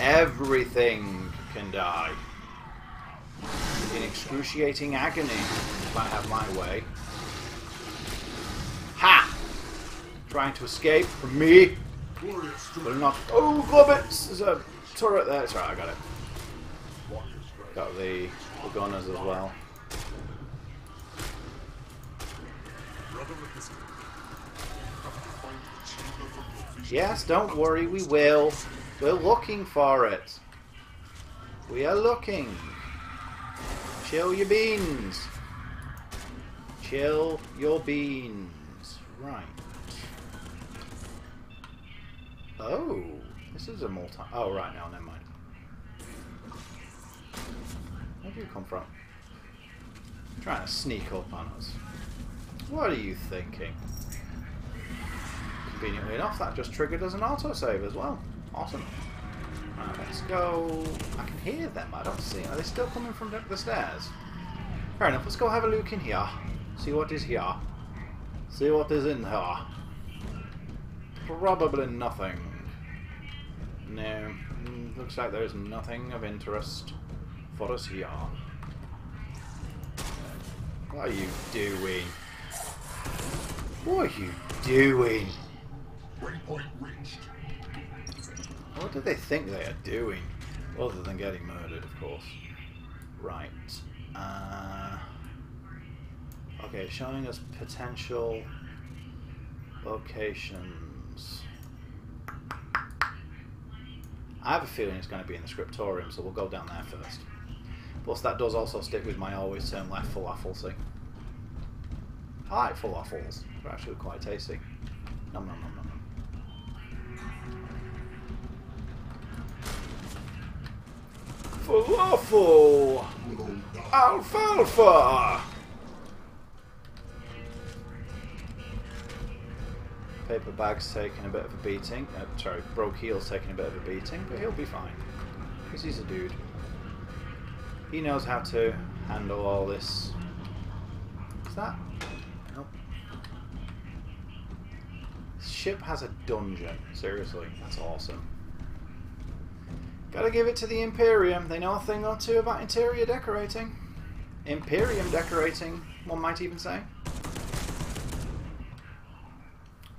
Everything can die. In excruciating agony, if I have my way. Ha! Trying to escape from me. But not. Oh, Globbits! There's a turret there. It's alright, I got it. Got the, the gunners as well. Yes, don't worry, we will. We're looking for it. We are looking. Chill your beans. Chill your beans. Right. Oh, this is a multi. Oh, right now, never mind. Where do you come from? Trying to sneak up on us. What are you thinking? Conveniently enough, that just triggered as an autosave as well. Awesome. Right, let's go. I can hear them, I don't see. Are they still coming from the stairs? Fair enough, let's go have a look in here. See what is here. See what is in here. Probably nothing. No. Mm, Looks like there's nothing of interest for us here. What are you doing? What are you doing? Reached. What do they think they are doing? Other than getting murdered, of course. Right. Uh, okay, showing us potential locations. I have a feeling it's going to be in the scriptorium, so we'll go down there first. Plus, that does also stick with my always turn left falafel thing. I like falafels. They're actually quite tasty. Nom nom nom nom. Falafel! Alfalfa! Paper bag's taking a bit of a beating. Uh, sorry, broke heel's taking a bit of a beating, but he'll be fine. Because he's a dude. He knows how to handle all this. Is that? Nope. This ship has a dungeon. Seriously, that's awesome. Gotta give it to the Imperium. They know a thing or two about interior decorating. Imperium decorating, one might even say.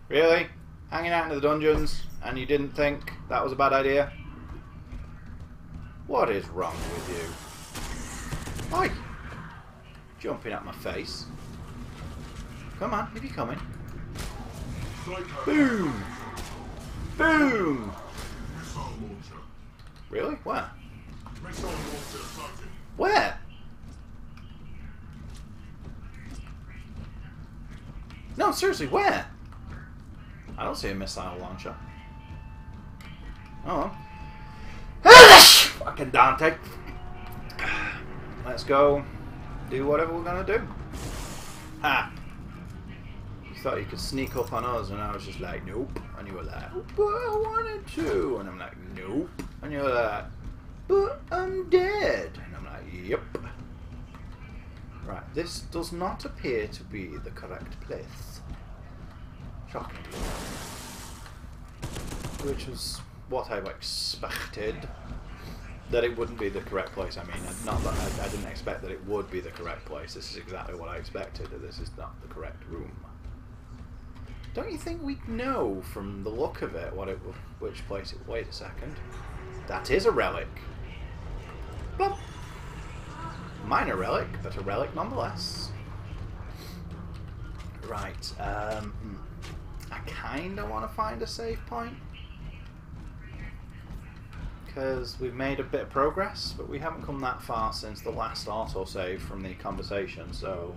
Really? Hanging out in the dungeons and you didn't think that was a bad idea? What is wrong with you? Oi! Jumping at my face. Come on, if you're coming. Boom! Boom! Really? Where? Missile. Where? No, seriously, where? I don't see a missile launcher. Oh. Fucking Dante. Let's go do whatever we're gonna do. Ah. You thought you could sneak up on us, and I was just like, nope. And you were like, but I wanted to. And I'm like, nope. And you're like, but I'm dead. And I'm like, yep. Right, this does not appear to be the correct place. Shockingly. Which was what I expected. That it wouldn't be the correct place. I mean, not that I, I didn't expect that it would be the correct place. This is exactly what I expected. That this is not the correct room. Don't you think we'd know from the look of it what it which place it? Wait a second. That is a relic. Plop. Minor relic, but a relic nonetheless. Right. Um, hmm. I kind of want to find a save point because we've made a bit of progress, but we haven't come that far since the last autosave from the conversation. So.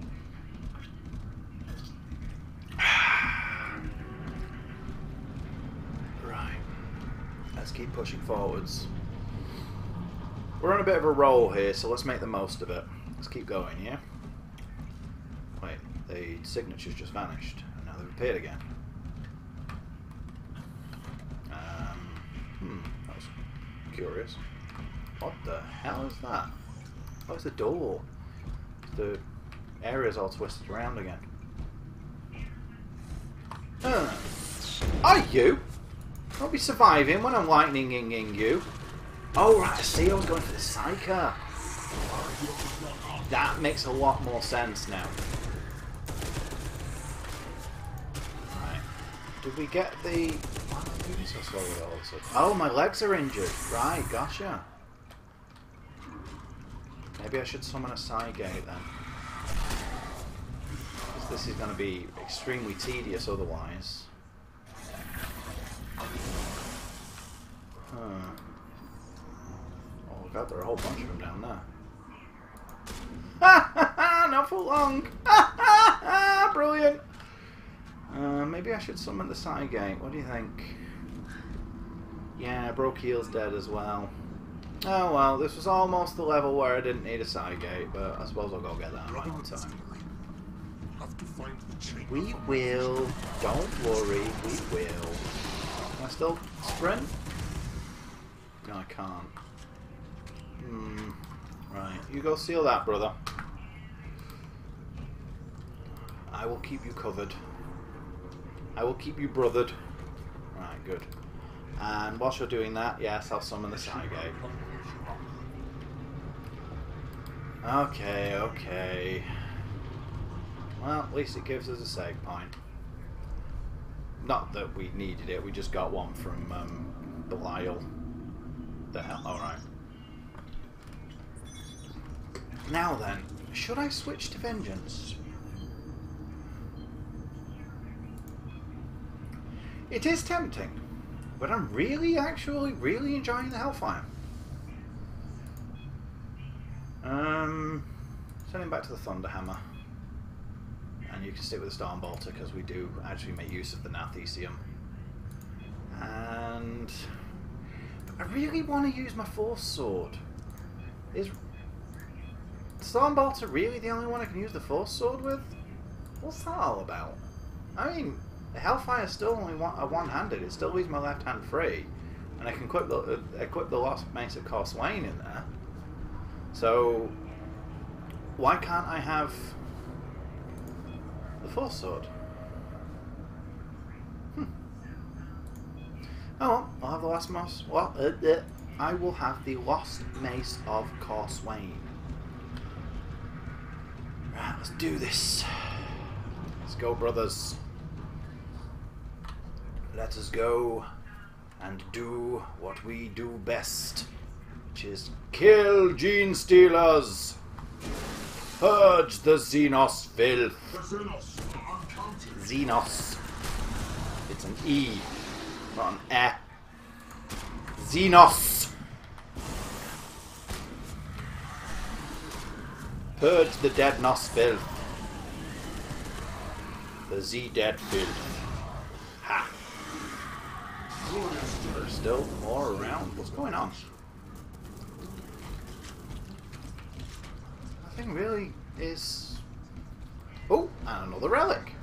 Keep pushing forwards. We're on a bit of a roll here, so let's make the most of it. Let's keep going, yeah? Wait, the signature's just vanished, and now they've appeared again. Um, hmm, that was curious. What the hell is that? Oh, it's the door. The area's all twisted around again. Huh. Are you? I'll be surviving when I'm lightninging you. Oh, right, I see. I was going for the Psyker. That makes a lot more sense now. Right. Did we get the... Oh, my legs are injured. Right, gotcha. Maybe I should summon a Psygate then. 'Cause this is going to be extremely tedious otherwise. Huh. Oh god, there are a whole bunch of them down there. Ha ha ha! Not for long! Ha ha ha! Brilliant! Uh, maybe I should summon the side gate. What do you think? Yeah, Brokeel's dead as well. Oh well, this was almost the level where I didn't need a side gate, but I suppose I'll go get that my own time. Have to find the chamber. We will. Don't worry, we will. Can I still sprint? No, I can't. Hmm. Right, you go seal that, brother. I will keep you covered. I will keep you brothered. Right, good. And whilst you're doing that, yes, I'll summon the Psygate. Okay, okay. Well, at least it gives us a save point. Not that we needed it, we just got one from um, Belial. The hell, alright. Now then, should I switch to Vengeance? It is tempting, but I'm really, actually, really enjoying the Hellfire. Um, sending back to the Thunderhammer. And you can stick with the Stormbolter because we do actually make use of the Narthesium. And I really want to use my Force Sword. Is Stormbolter really the only one I can use the Force Sword with? What's that all about? I mean, the Hellfire is still only one, a one-handed. It still leaves my left hand free, and I can equip the uh, equip the Lost Mace of Corswain in there. So why can't I have the Force Sword? Hmm. Oh well, I'll have the Lost Mace. Well, uh, uh, I will have the Lost Mace of Corswain. Right, let's do this. Let's go, brothers. Let us go and do what we do best, which is kill gene stealers, purge the Xenos filth. The Xenos. Xenos. It's an E, not an E. Xenos. Purge the dead nos filth. The Z dead filth. Ha. There's still more around. What's going on? Nothing really is. Oh, and another relic.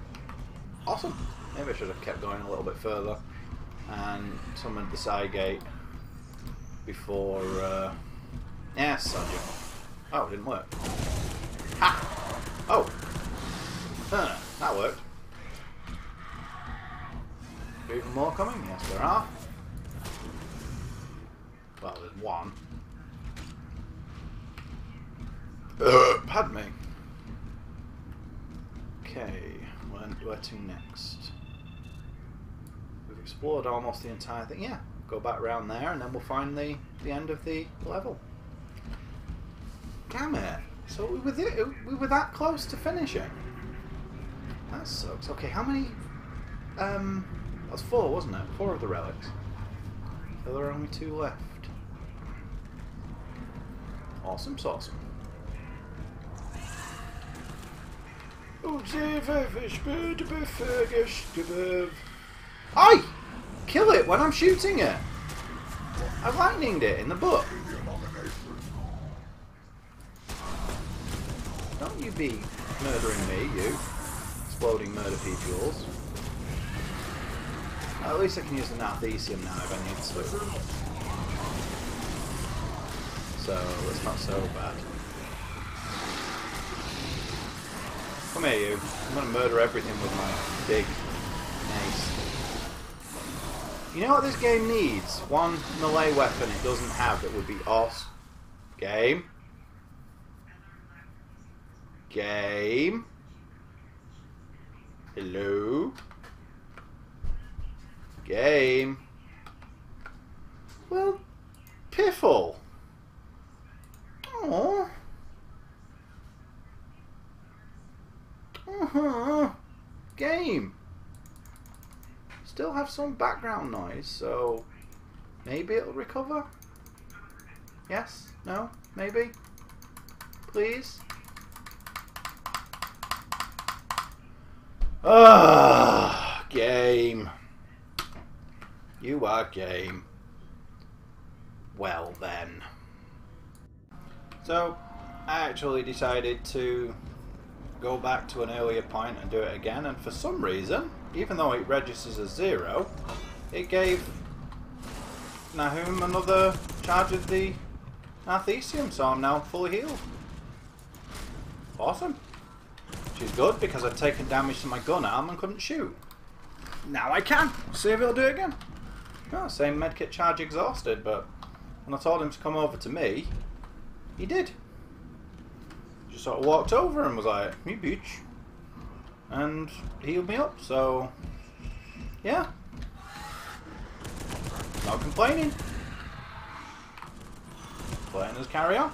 Awesome. Maybe I should have kept going a little bit further and summoned the side gate before. Uh... Yeah, Sergeant. Oh, it didn't work. Ha! Oh! Huh, that worked. Even more coming? Yes, there are. Well, there's one. Uh, Padme. Okay, where to next? We've explored almost the entire thing. Yeah, go back round there and then we'll find the, the end of the level. Damn it! So we were, we were that close to finishing. That sucks. Okay, how many... Um, that was four, wasn't it? Four of the relics. So there are only two left. Awesome, awesome I kill it when I'm shooting it. I lightninged it in the book. Don't you be murdering me, you exploding murder peoples. At least I can use the Narthesium now if I need to. So it's not so bad. Come here, you. I'm gonna murder everything with my big mace. You know what this game needs? One melee weapon it doesn't have that would be awesome. Game. Game. Hello. Game. Well, piffle. Aww. Uh-huh. Game. Still have some background noise, so maybe it'll recover? Yes? No? Maybe? Please? Ah, game. You are game. Well then. So, I actually decided to go back to an earlier point and do it again, and for some reason, even though it registers as zero, it gave Nahum another charge of the Narthesium, so I'm now fully healed. Awesome. Which is good because I'd taken damage to my gun arm and couldn't shoot. Now I can. See if it'll do it again. Oh, same medkit charge exhausted, but when I told him to come over to me, he did. Just sort of walked over and was like, "Me bitch," and healed me up. So, yeah, not complaining. Playing as carry on.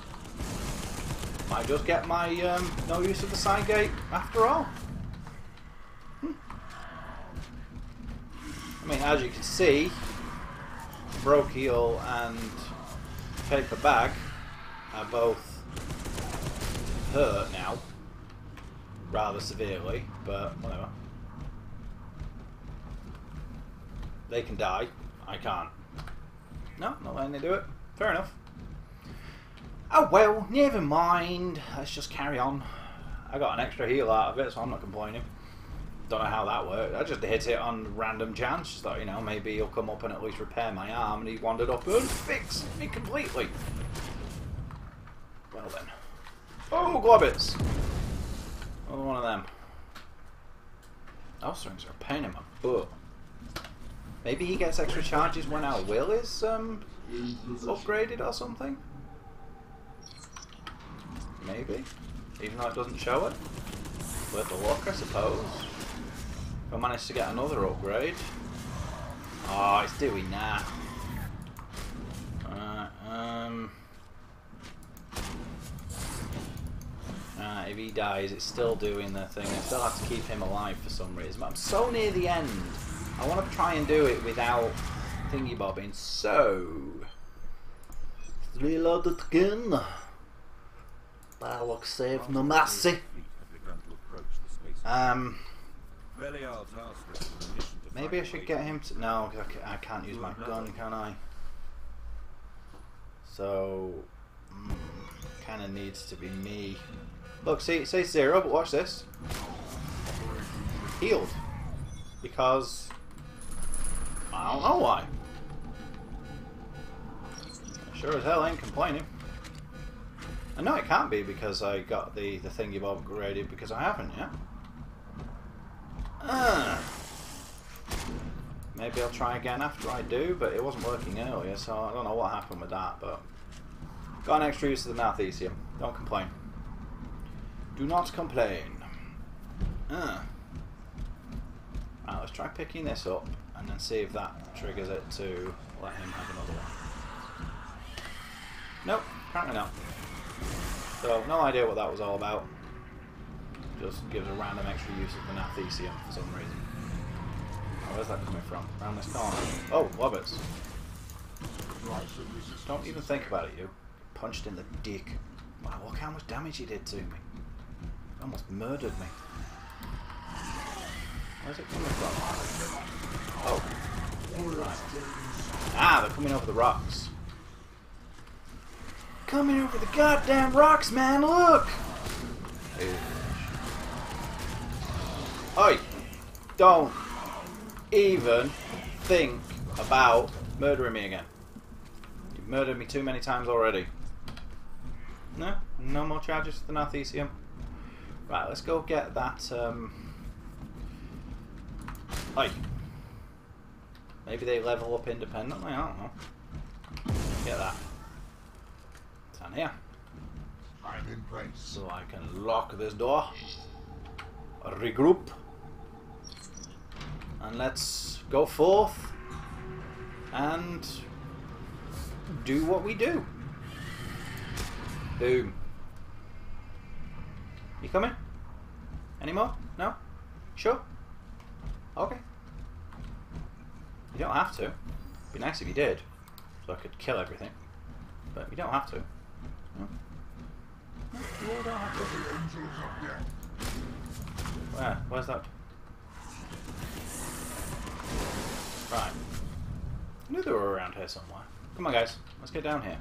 Might just get my um, no use of the side gate after all. Hmm. I mean, as you can see, Brochial and Paper Bag are both hurt now. Rather severely, but whatever. They can die. I can't. No, not letting they do it. Fair enough. Oh well, never mind. Let's just carry on. I got an extra heal out of it, so I'm not complaining. Don't know how that worked. I just hit it on random chance. Just thought, you know, maybe he'll come up and at least repair my arm, and he wandered up and fixed me completely. Well then. Oh, Globbits! Another one of them. Those things are a pain in my butt. Maybe he gets extra charges when our will is um, upgraded or something? Maybe. Even though it doesn't show it. Worth a look, I suppose. If I manage to get another upgrade. Oh, it's doing that. Um... Uh, if he dies, it's still doing the thing. I still have to keep him alive for some reason. But I'm so near the end. I want to try and do it without thingy bobbing. So, reload it again. Balok save no mercy. Um, maybe I should get him to. No, I can't use my gun, can I? So, mm, kind of needs to be me. Look, see, it says zero, but watch this. Healed. Because I don't know why. Sure as hell ain't complaining. I know it can't be because I got the, the thing you've upgraded because I haven't yet. Uh, maybe I'll try again after I do, but it wasn't working earlier, so I don't know what happened with that, but... Got an extra use of the Narthesium. Don't complain. Do not complain. Uh. Right, let's try picking this up and then see if that triggers it to let him have another one. Nope, apparently not. So, no idea what that was all about. Just gives a random extra use of the Narthesium for some reason. Oh, where's that coming from? Around this corner. Oh, Wobbits. Don't even think about it, you. Punched in the dick. Wow, look how much damage he did to me. Almost murdered me. Where's it coming from? Oh. Right. Ah, they're coming over the rocks. Coming over the goddamn rocks, man, look! Oi! Don't even think about murdering me again. You've murdered me too many times already. No? No more charges for the Narthesium? Right, let's go get that, um... Oi! Maybe they level up independently. I don't know. Get that. Down here. I'm in place. So I can lock this door. Regroup. And let's go forth and do what we do. Boom. You coming? Any more? No? Sure? Okay. You don't have to. Be nice if you did, so I could kill everything. But you don't have to. No. No, you don't have to. Where? Where's that? Right. I knew they were around here somewhere. Come on, guys. Let's get down here.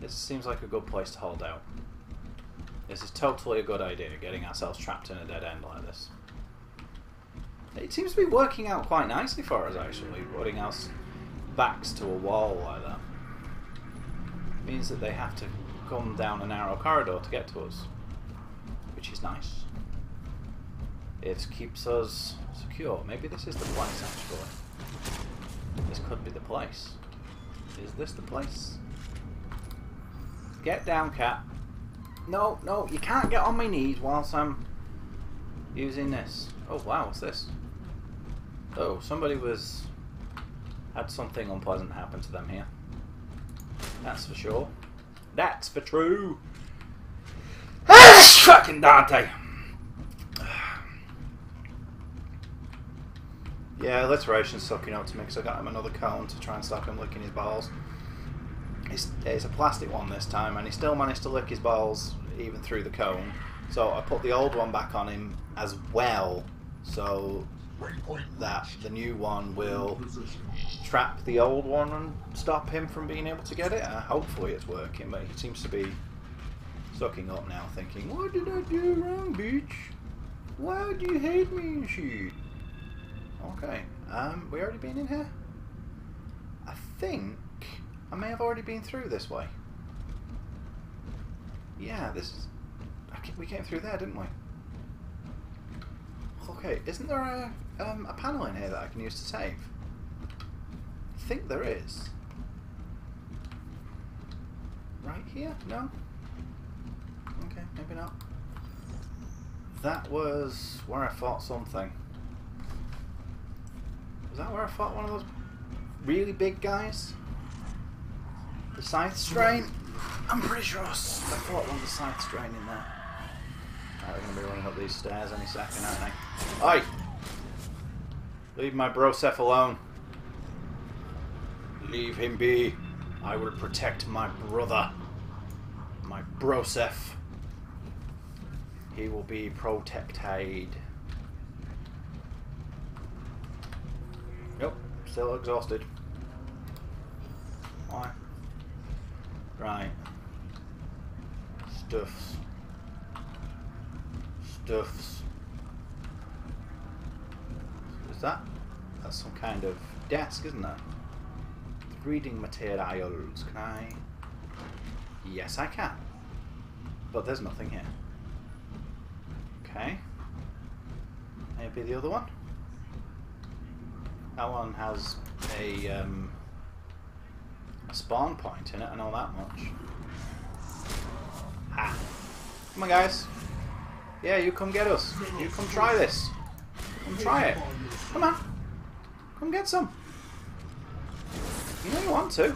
This seems like a good place to hold out. This is totally a good idea, getting ourselves trapped in a dead end like this. It seems to be working out quite nicely for us, actually, putting us backs to a wall like that. It means that they have to come down a narrow corridor to get to us, which is nice. It keeps us secure. Maybe this is the place, actually. This could be the place. Is this the place? Get down, cat. No, no, you can't get on my knees whilst I'm using this. Oh, wow, what's this? Oh, somebody was... had something unpleasant happen to them here. That's for sure. That's for true. Fucking Dante. Yeah, alliteration's sucking up to me because I got him another cone to try and stop him licking his balls. It's, a plastic one this time, and he still managed to lick his balls even through the cone. So I put the old one back on him as well, so that the new one will trap the old one and stop him from being able to get it. Uh, hopefully it's working, but he seems to be sucking up now, thinking, "What did I do wrong, bitch? Why do you hate me and shit?" Okay, um, we already been in here. I think I may have already been through this way. Yeah, this is. We came through there, didn't we? Okay, isn't there a um, a panel in here that I can use to save? I think there is. Right here? No? Okay, maybe not. That was where I fought something. Was that where I fought one of those really big guys? The Scythe Strain? I'm pretty sure I fought one of the Scythe Strain in there. Right, they're going to be running up these stairs any second, aren't they? Oi! Leave my broseph alone. Leave him be. I will protect my brother. My broseph. He will be protected. Yep, still exhausted. Why? Right. Stuffs. Stuffs. Is that? That's some kind of desk, isn't it? Reading materials. Can I? Yes, I can. But there's nothing here. Okay. Maybe the other one? That one has a, um, a spawn point in it, I know that much. Ah. Come on, guys. Yeah, you come get us. You come try this. Come try it. Come on. Come get some. You know you want to.